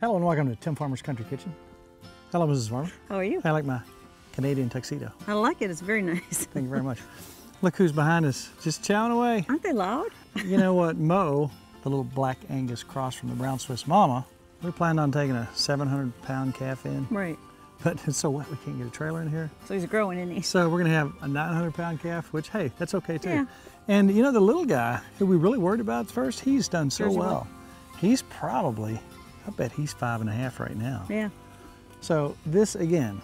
Hello and welcome to Tim Farmer's Country Kitchen. Hello, Mrs. Farmer. How are you? I like my Canadian tuxedo. I like it. It's very nice. Thank you very much. Look who's behind us, just chowing away. Aren't they loud? You know what, Mo, the little black Angus cross from the brown Swiss Mama, we planned on taking a 700 pound calf in, Right. but it's so wet we can't get a trailer in here. So he's growing, isn't he? So we're gonna have a 900 pound calf, which hey, that's okay too. Yeah. And you know the little guy who we really worried about first, he's done so Jersey well. He's probably, I bet he's five and a half right now. Yeah. So this again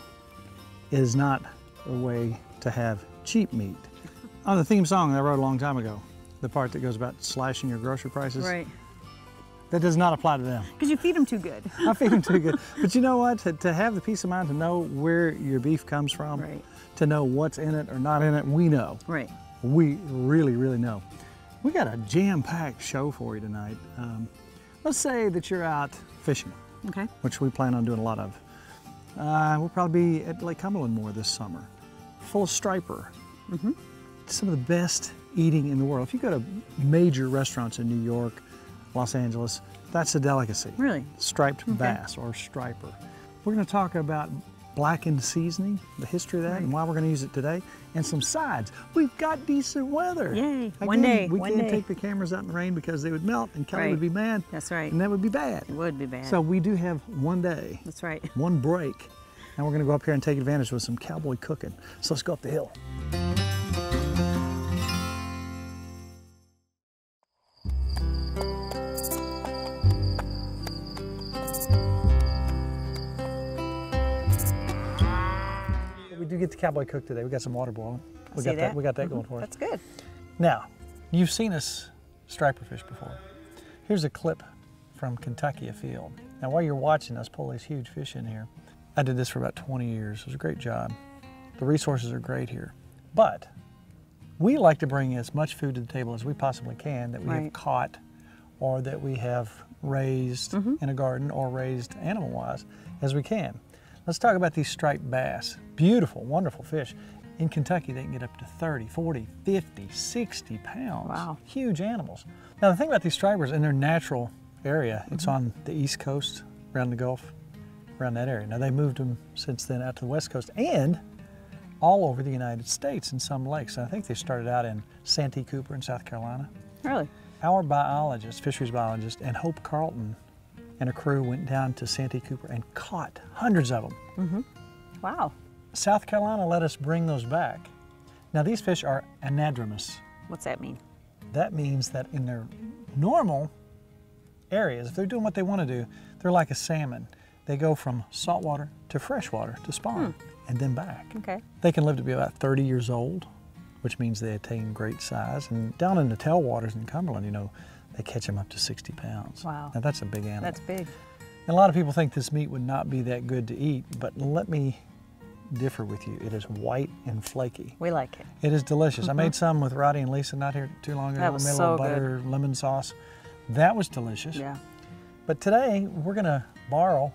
is not a way to have cheap meat. On the theme song that I wrote a long time ago, the part that goes about slashing your grocery prices, Right. that does not apply to them. Because you feed them too good. I feed them too good. But you know what? To, to have the peace of mind to know where your beef comes from, Right. to know what's in it or not in it, we know. Right. We really, really know. We got a jam-packed show for you tonight. Um, let's say that you're out fishing, Okay. which we plan on doing a lot of. Uh, we'll probably be at Lake Cumberland more this summer, full of striper. Some of the best eating in the world. If you go to major restaurants in New York, Los Angeles, that's a delicacy Really? striped bass or striper. We're going to talk about blackened seasoning, the history of that, and why we're going to use it today, and some sides. We've got decent weather. Yay. One day, We one can't day. take the cameras out in the rain because they would melt and Kelly Right. would be mad. That's right. And that would be bad. It would be bad. So we do have one day, That's right. one break, and we're going to go up here and take advantage with some cowboy cooking. So let's go up the hill. Get the cowboy cook today. We got some water boiling. We got that. We got that mm-hmm. going for us. That's good. Now, you've seen us striper fish before. Here's a clip from Kentucky Afield. Now, while you're watching us pull these huge fish in here, I did this for about 20 years. It was a great job. The resources are great here. But we like to bring as much food to the table as we possibly can that we have Right. caught or that we have raised mm-hmm. in a garden or raised animal-wise as we can. Let's talk about these striped bass. Beautiful, wonderful fish. In Kentucky, they can get up to 30, 40, 50, 60 pounds. Wow. Huge animals. Now, the thing about these stripers in their natural area, it's Mm-hmm. on the East Coast, around the Gulf, around that area. Now, they moved them since then out to the West Coast and all over the United States in some lakes. I think they started out in Santee Cooper in South Carolina. Really? Our biologist, fisheries biologist, and Hope Carlton and a crew went down to Santee Cooper and caught hundreds of them. Mm -hmm. Wow. South Carolina let us bring those back. Now, these fish are anadromous. What's that mean? That means that in their normal areas, if they're doing what they want to do, they're like a salmon. They go from saltwater to freshwater to spawn and then back. Okay. They can live to be about 30 years old, which means they attain great size. And down in the tailwaters in Cumberland, you know, they catch them up to 60 pounds. Wow. Now that's a big animal. That's big. And a lot of people think this meat would not be that good to eat, but let me differ with you. It is white and flaky. We like it. It is delicious. I mm-hmm. made some with Roddy and Lisa not here too long ago. That was made a little butter, lemon sauce. That was delicious. Yeah. But today we're gonna borrow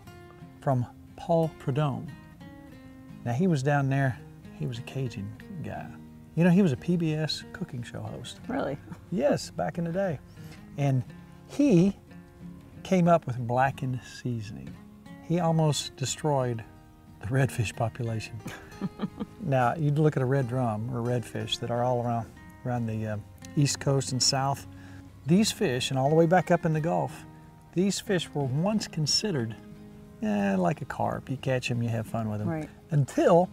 from Paul Prudhomme. Now he was down there, he was a Cajun guy. You know, he was a PBS cooking show host. Really? Yes, back in the day. And he came up with blackened seasoning. He almost destroyed the redfish population. now, you look at a red drum or redfish that are all around around the uh, east coast and south. These fish, and all the way back up in the Gulf, these fish were once considered eh, like a carp. You catch them, you have fun with them. Right. Until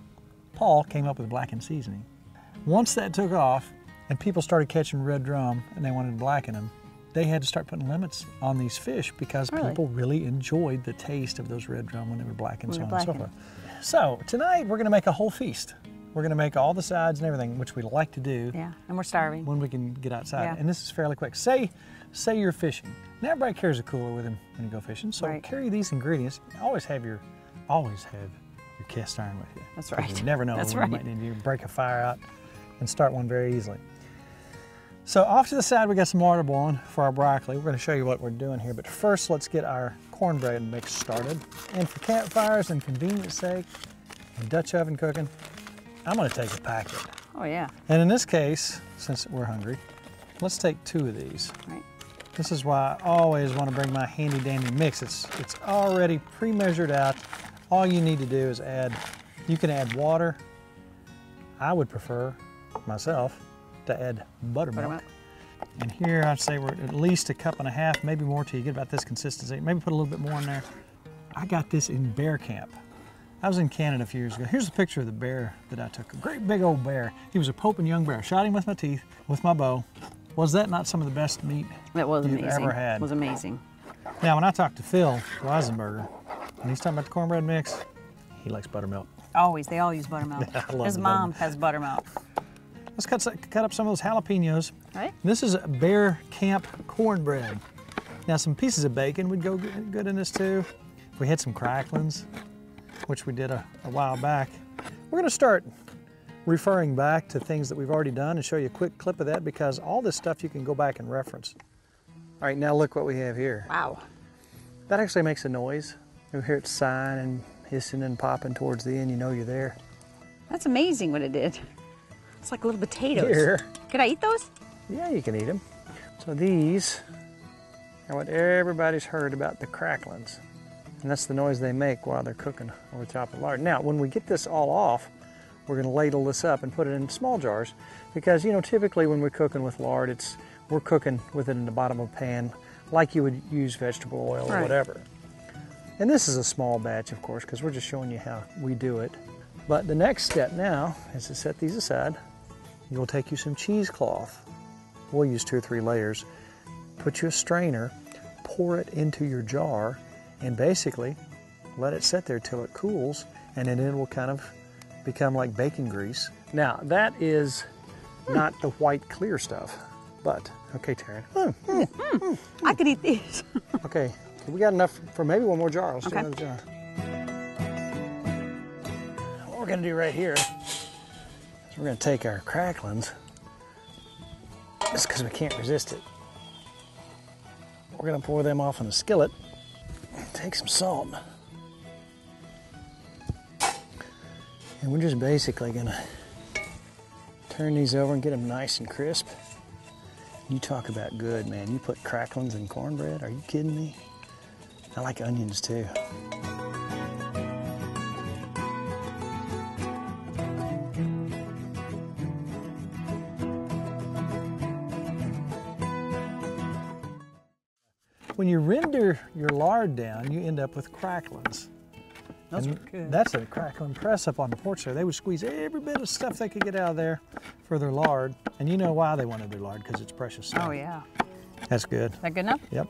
Paul came up with blackened seasoning. Once that took off and people started catching red drum and they wanted to blacken them, they had to start putting limits on these fish because Really? people really enjoyed the taste of those red drum when they were blackened, When so on and so forth. So tonight we're going to make a whole feast. We're going to make all the sides and everything, which we like to do Yeah. And we're starving. when we can get outside. Yeah. And this is fairly quick. Say, say you're fishing. Now everybody carries a cooler with them when you go fishing. So Right. carry these ingredients. Always have your, always have your cast iron with you. That's right. You never know That's when right. you might need to break a fire out and start one very easily. So off to the side, we got some water boiling for our broccoli. We're going to show you what we're doing here. But first, let's get our cornbread mix started. And for campfires and convenience sake, and Dutch oven cooking, I'm going to take a packet. Oh, yeah. And in this case, since we're hungry, let's take two of these. Right. This is why I always want to bring my handy dandy mix. It's, it's already pre-measured out. All you need to do is add, you can add water. I would prefer, myself, to add buttermilk. Buttermilk. And here I'd say we're at least a cup and a half, maybe more till you get about this consistency. Maybe put a little bit more in there. I got this in bear camp. I was in Canada a few years ago. Here's a picture of the bear that I took. A great big old bear. He was a Pope and Young bear. Shot him with my teeth, with my bow. Was that not some of the best meat That was you've amazing. ever had? was amazing. Now, when I talked to Phil Weisenberger, and he's talking about the cornbread mix, he likes buttermilk. Always, they all use buttermilk. His mom has buttermilk. Let's cut, cut up some of those jalapenos. Right? This is a bear camp cornbread. Now, some pieces of bacon would go good good in this too. If we had some cracklings, which we did a, a while back. We're gonna start referring back to things that we've already done and show you a quick clip of that because all this stuff you can go back and reference. All right, now look what we have here. Wow. That actually makes a noise. You hear it sighing and hissing and popping towards the end, you know you're there. That's amazing what it did. It's like little potatoes. Here. Could I eat those? Yeah, you can eat them. So these are what everybody's heard about the cracklings. And that's the noise they make while they're cooking over top of lard. Now, when we get this all off, we're gonna ladle this up and put it in small jars because, you know, typically when we're cooking with lard, it's we're cooking with it in the bottom of a pan like you would use vegetable oil or whatever. And this is a small batch, of course, because we're just showing you how we do it. But the next step now is to set these aside. You'll take you some cheesecloth. We'll use two or three layers. Put you a strainer, pour it into your jar, and basically let it sit there till it cools, and then it will kind of become like bacon grease. Now, that is not the white clear stuff, but okay, Taryn. Hmm, hmm, hmm, hmm. I could eat these. Okay, we got enough for maybe one more jar. Let's do Okay. another jar. What we're gonna do right here is we're gonna take our cracklings, just because we can't resist it. We're gonna pour them off in a skillet. Take some salt. And we're just basically gonna turn these over and get them nice and crisp. You talk about good, man. You put cracklings in cornbread? Are you kidding me? I like onions too. When you render your lard down, you end up with cracklings. Those And are good. That's a crackling press up on the porch there. They would squeeze every bit of stuff they could get out of there for their lard. And you know why they wanted their lard, because it's precious oh, stuff. Oh yeah. That's good. Is that good enough? Yep.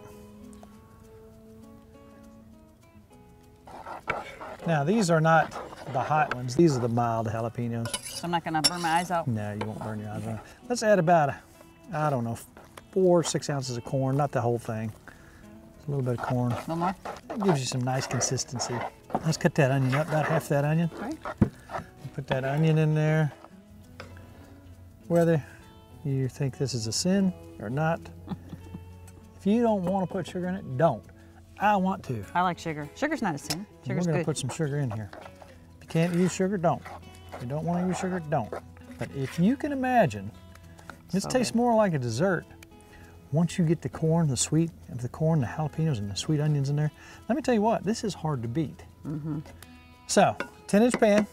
Now these are not the hot ones. These are the mild jalapenos. So I'm not gonna burn my eyes out. No, you won't burn your eyes out. Let's add about, I don't know, four, six ounces of corn, not the whole thing. A little bit of corn. Little more. That gives you some nice consistency. Let's cut that onion up, about half that onion. Right. Put that onion in there. Whether you think this is a sin or not, if you don't want to put sugar in it, don't. I want to. I like sugar. Sugar's not a sin. Sugar's We're gonna good. put some sugar in here. If you can't use sugar, don't. If you don't want to use sugar, don't. But if you can imagine, this So tastes good. more like a dessert. Once you get the corn, the sweet of the corn, the jalapenos, and the sweet onions in there, let me tell you what, this is hard to beat. Mm-hmm. So, 10 inch pan,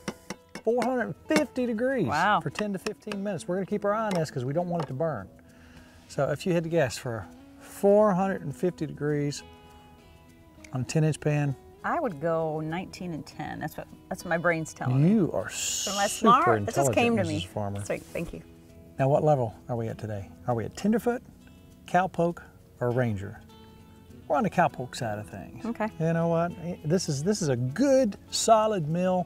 450 degrees Wow. for 10 to 15 minutes. We're gonna keep our eye on this because we don't want it to burn. So if you had to guess for 450 degrees on a 10 inch pan, I would go 19 and 10. That's what that's what my brain's telling me. You are So super smart? Intelligent, just came to Mrs. me. Farmer. Sweet, thank you. Now, what level are we at today? Are we at tenderfoot, cowpoke, or ranger? We're on the cowpoke side of things. Okay. You know what? This is this is a good, solid meal.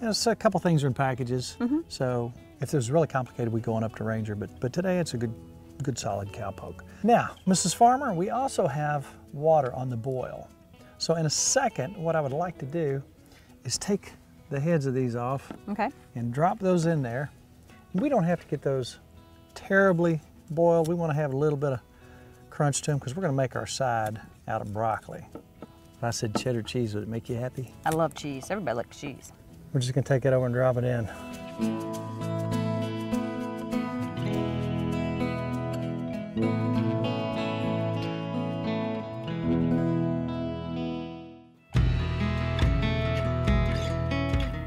You know, so a couple things are in packages. Mm-hmm. So if it was really complicated, we'd go on up to ranger. But but today it's a good, good solid cowpoke. Now, Mrs. Farmer, we also have water on the boil. So in a second, what I would like to do is take the heads of these off Okay. and drop those in there. We don't have to get those terribly boiled. We want to have a little bit of crunch to them because we're going to make our side out of broccoli. If I said cheddar cheese, would it make you happy? I love cheese. Everybody likes cheese. We're just going to take it over and drop it in.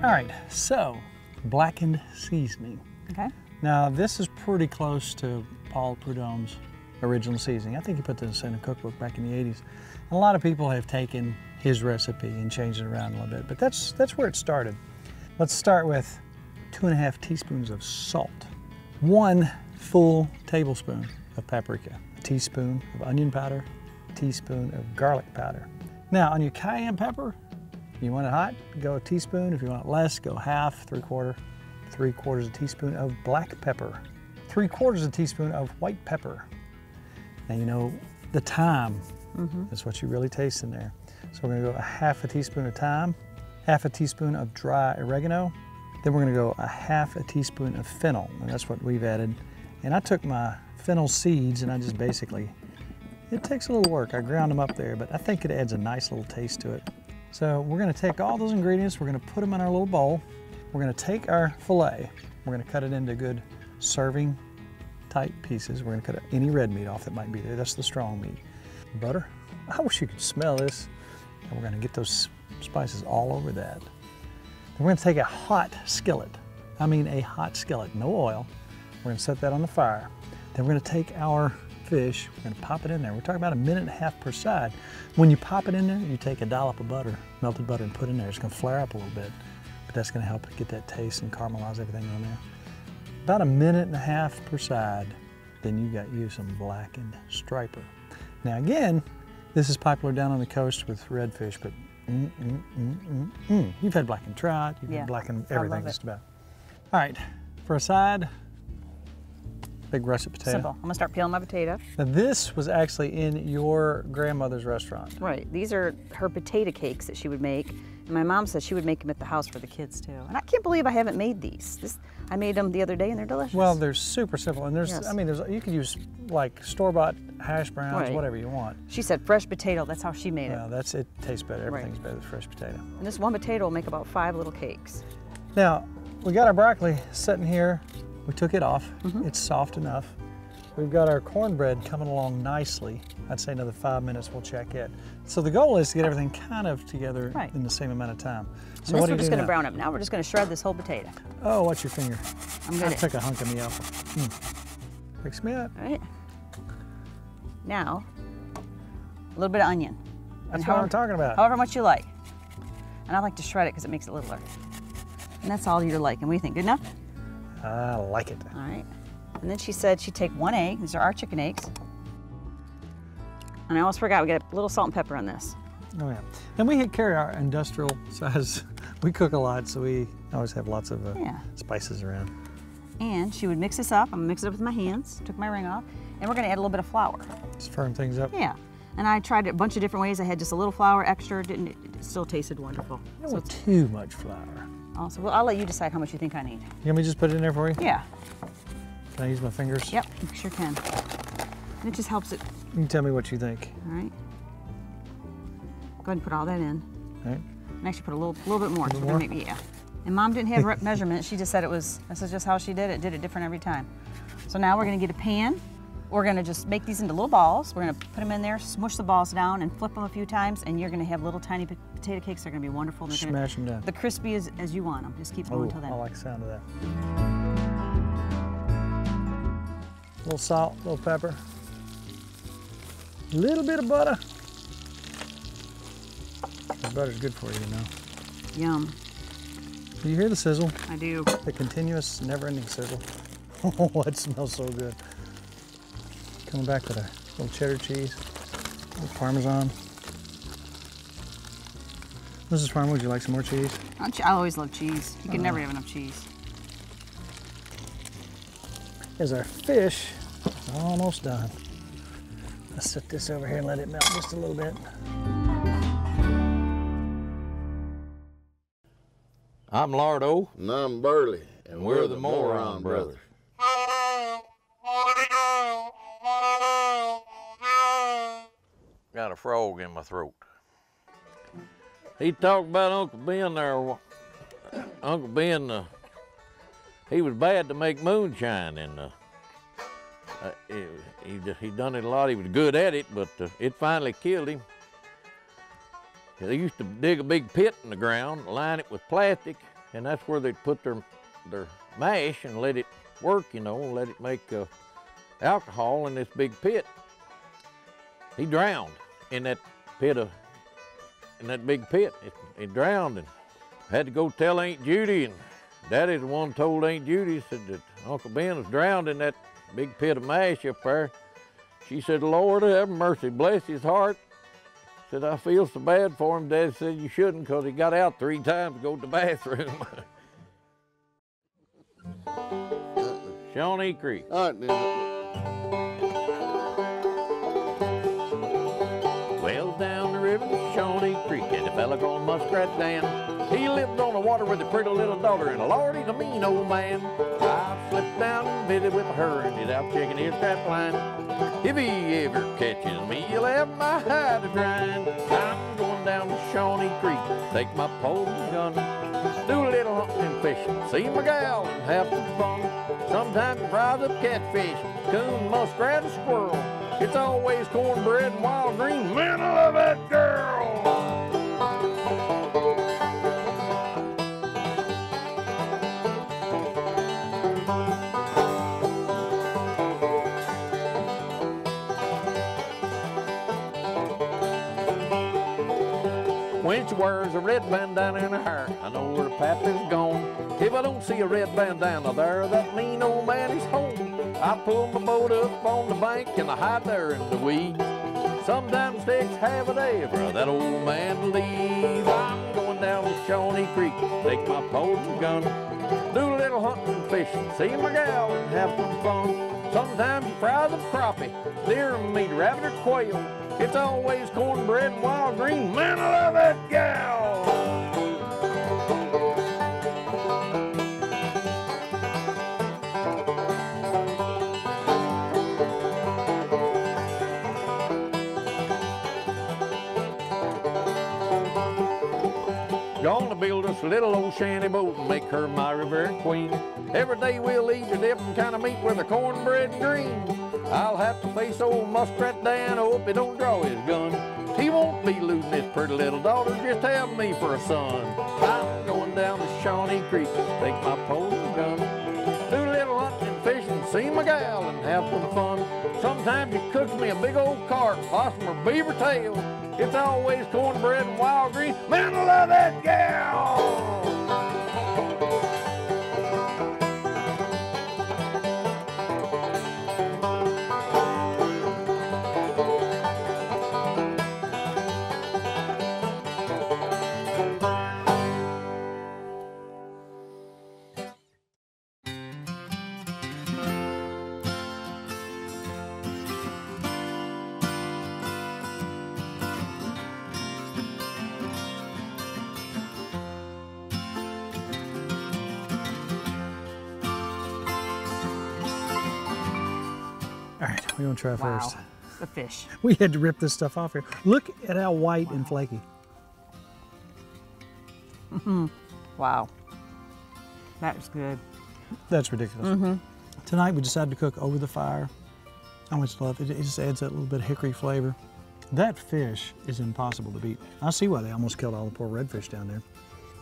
All right, so blackened seasoning. Okay. Now this is pretty close to Paul Prudhomme's original seasoning. I think he put this in a cookbook back in the 80s. And a lot of people have taken his recipe and changed it around a little bit, but that's, that's where it started. Let's start with two and a half teaspoons of salt, one full tablespoon of paprika, a teaspoon of onion powder, a teaspoon of garlic powder. Now on your cayenne pepper, if you want it hot, go a teaspoon. If you want it less, go half, three quarter, three quarters of a teaspoon of black pepper, three quarters of a teaspoon of white pepper. Now you know the thyme mm-hmm. is what you really taste in there. So we're gonna go a half a teaspoon of thyme, half a teaspoon of dry oregano, then we're gonna go a half a teaspoon of fennel, and that's what we've added. And I took my fennel seeds and I just basically, it takes a little work. I ground them up there, but I think it adds a nice little taste to it. So we're gonna take all those ingredients, we're gonna put them in our little bowl. We're gonna take our filet, we're gonna cut it into good serving type pieces. We're gonna cut any red meat off that might be there. That's the strong meat. Butter. I wish you could smell this. And we're gonna get those spices all over that. Then we're gonna take a hot skillet. I mean a hot skillet, no oil. We're gonna set that on the fire. Then we're gonna take our fish, we're gonna pop it in there. We're talking about a minute and a half per side. When you pop it in there, you take a dollop of butter, melted butter, and put in there. It's gonna flare up a little bit, but that's gonna help get that taste and caramelize everything on there. About a minute and a half per side, then you got you some blackened striper. Now again, this is popular down on the coast with redfish, but mm, mm, mm, mm, mm. you've had blackened trout, you've Yeah, had blackened everything just about. All right, for a side, big russet potato. Simple. I'm gonna start peeling my potato. Now this was actually in your grandmother's restaurant. Right. These are her potato cakes that she would make. And my mom said she would make them at the house for the kids too. And I can't believe I haven't made these. This, I made them the other day and they're delicious. Well, they're super simple, and there's, Yes. I mean, there's, you could use like store-bought hash browns, Right. whatever you want. she said fresh potato. That's how she made it. That's it. Tastes better. Right. Everything's better with fresh potato. And this one potato will make about five little cakes. Now, we got our broccoli sitting here. We took it off. Mm-hmm. It's soft enough. We've got our cornbread coming along nicely. I'd say another five minutes, we'll check it. So the goal is to get everything kind of together Right. in the same amount of time. So this we're just gonna now? brown up. Now we're just gonna shred this whole potato. Oh, watch your finger? I'm gonna. took a hunk of me off. Mm. Mix me up. All right. Now, a little bit of onion. That's And what I'm however- talking about. However much you like. And I like to shred it because it makes it littler. And that's all you're liking. What do you think? Good enough? I like it. All right. And then she said she'd take one egg. These are our chicken eggs. And I almost forgot, we got a little salt and pepper on this. Oh yeah. And we carry our industrial size. We cook a lot, so we always have lots of uh, Yeah. spices around. And she would mix this up. I'm gonna mix it up with my hands. Took my ring off. And we're gonna add a little bit of flour. Just firm things up. Yeah. And I tried it a bunch of different ways. I had just a little flour extra. Didn't it still tasted wonderful. I don't So it's too much flour. also well, I'll let you decide how much you think I need. You want me to just put it in there for you? Yeah. Can I use my fingers? Yep. You sure can. And it just helps it. You can tell me what you think. All right. Go ahead and put all that in. All right. And actually put a little, little bit more. little so more? make- yeah. And mom didn't have re- measurements. She just said it was. This is just how she did it. Did it different every time. So now we're gonna get a pan. We're gonna just make these into little balls. We're gonna put them in there, smush the balls down, and flip them a few times, and you're gonna have little tiny potato cakes. They're gonna be wonderful. They're gonna, Smash them down. the crispy as, as you want them. Just keep going Oh, until then. I like the sound of that. A little salt, a little pepper, a little bit of butter. Butter's good for you, you know. Yum. Do you hear the sizzle? I do. The continuous, never-ending sizzle. Oh, it smells so good. Coming back with a little cheddar cheese, a little Parmesan. Mrs. Farmer, would you like some more cheese? I I always love cheese. You can oh, never have enough cheese. Is our fish almost done. Let's set this over here and let it melt just a little bit. I'm Lardo. And I'm Burley, and we're the Moron Brothers. Got a frog in my throat. He talked about Uncle Ben there. Uncle Ben, uh, he was bad to make moonshine, and uh, he, he done it a lot. He was good at it, but uh, it finally killed him. They used to dig a big pit in the ground, line it with plastic, and that's where they'd put their their mash and let it work, you know, let it make uh, alcohol in this big pit. He drowned in that pit of in that big pit. He drowned and had to go tell Aunt Judy, and Daddy the one told Aunt Judy said that Uncle Ben was drowned in that big pit of mash up there. She said, Lord have mercy, bless his heart. Said, I feel so bad for him. Dad said, you shouldn't because he got out three times to go to the bathroom. Shawnee Creek. All right, then. Well, down the river Shawnee Creek, and a fella called Muskrat Dan. He lived on the water with a pretty little daughter, and Lord, he's a mean old man. I slipped down and visited with her, and he's out checking his trap line. If he ever catches me, he'll have my hide to grind. I'm going down to Shawnee Creek, take my pole and gun, do a little hunting and fishing, see my gal and have some fun. Sometimes fries up catfish, coon, muskrat, and squirrel. It's always cornbread and wild green. Man, I love that girl. She wears a red bandana in her hair, I know where her pap is gone. If I don't see a red bandana there, that mean old man is home. I pull my boat up on the bank and I hide there in the weeds. Sometimes takes half a day that old man to leave. I'm going down to Shawnee Creek, take my pole and gun, do a little hunting and fishing, see my gal and have some fun. Sometimes you fry the crappie, deer meat, rabbit or quail. It's always cornbread and wild green. Man, I love that gal. Gonna build us a little old shanty boat and make her my river queen. Every day we'll eat a different kind of meat with a cornbread and green. I'll have to face old Muskrat Dan, I hope he don't draw his gun. He won't be losing his pretty little daughter, just have me for a son. I'm going down to Shawnee Creek, take my pole and gun. Do a little hunting and fishing, see my gal and have some fun. Sometimes he cooks me a big old carp, possum or beaver tail. It's always cornbread and wild green. Man, I love that gal! We're gonna try Wow. first. The fish. We had to rip this stuff off here. Look at how white and flaky. Wow. That was good. That's ridiculous. Mm-hmm. Tonight we decided to cook over the fire. I much love it. It just adds that little bit of hickory flavor. That fish is impossible to beat. I see why they almost killed all the poor redfish down there.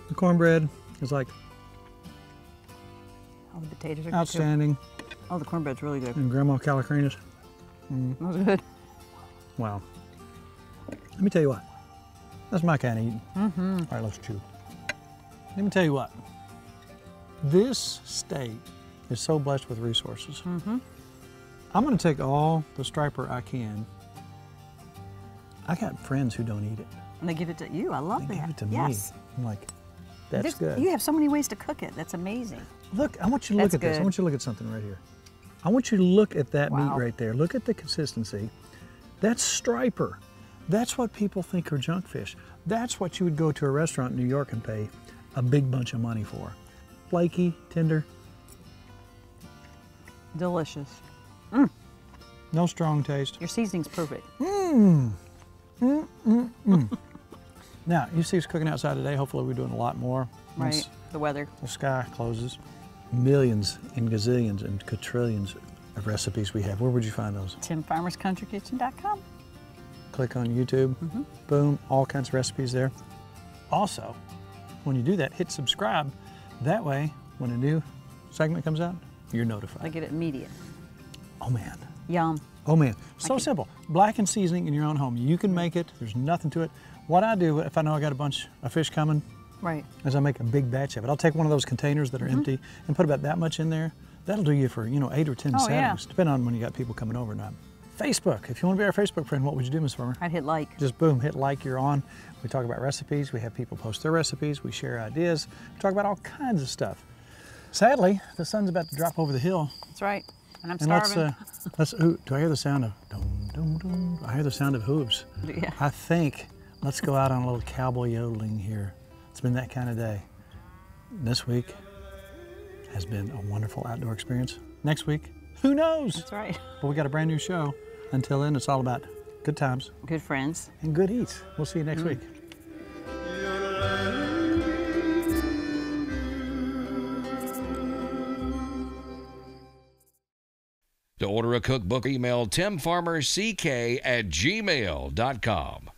The cornbread is like all the potatoes are good outstanding. Oh, the cornbread's really good. And Grandma Kalokerino's, That was good. wow. Let me tell you what. That's my kind of eating. Mm-hmm. All right, let's chew. Let me tell you what. This state is so blessed with resources. Mm-hmm. I'm going to take all the striper I can. I got friends who don't eat it. And they give it to you. I love They that. give it to yes. me. I'm like, that's There's- good. You have so many ways to cook it. That's amazing. Look, I want you to look That's at this. I want you to look at something right here. I want you to look at that Wow. meat right there. Look at the consistency. That's striper. That's what people think are junk fish. That's what you would go to a restaurant in New York and pay a big bunch of money for. Flaky, tender, Delicious. Mm. no strong taste. Your seasoning's perfect. Mm. Mm, now, you see us cooking outside today. Hopefully, we're doing a lot more. Right. The weather. the sky closes. Millions and gazillions and quadrillions of recipes we have. Where would you find those? TimFarmersCountryKitchen.com. Click on YouTube, mm-hmm. boom, all kinds of recipes there. Also, when you do that, hit subscribe That way, when a new segment comes out, you're notified. I get it immediate. oh man. Yum. Oh man, so can- simple. Blackened seasoning in your own home. You can mm-hmm. make it. There's nothing to it. What I do if I know I got a bunch of fish coming, Right. As I make a big batch of it. I'll take one of those containers that are empty and put about that much in there. That'll do you for you know eight or ten. Oh, yeah. depending on when you got people coming over or not. Facebook. If you want to be our Facebook friend, what would you do, Miss Farmer? I'd hit like. Just boom, hit like. You're on. We talk about recipes. We have people post their recipes. We share ideas. We talk about all kinds of stuff. Sadly, the sun's about to drop over the hill, That's right. And I'm and let's starving. uh, let's. Ooh, do I hear the sound of? Dum, dum, dum. I hear the sound of hooves. yeah. I think let's go out on a little cowboy yodeling here. It's been that kind of day. This week has been a wonderful outdoor experience. Next week, who knows? That's right. But we got a brand new show. Until then, it's all about good times Good friends. and good eats. We'll see you next hmm. week. To order a cookbook, email timfarmerck at gmail.com.